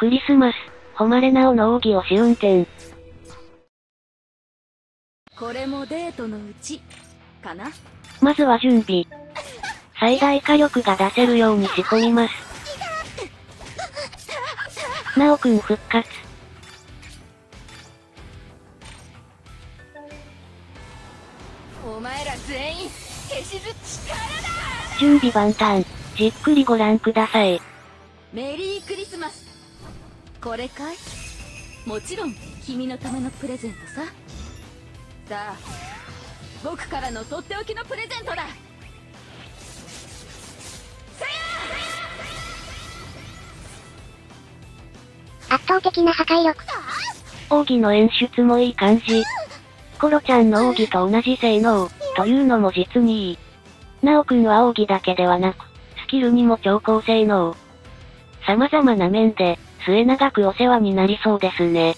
クリスマス、誉れなおの奥義を試運転。これもデートのうち、かなまずは準備。最大火力が出せるように仕込みます。なおくん復活。お前ら全員、消しず力だ準備万端。じっくりご覧ください。メリークリスマスこれかい？もちろん君のためのプレゼントささあ僕からのとっておきのプレゼントだ圧倒的な破壊力。奥義の演出もいい感じ。コロちゃんの奥義と同じ性能、というのも実にいい。なおくんは奥義だけではなく、スキルにも超高性能。様々な面で、末永くお世話になりそうですね。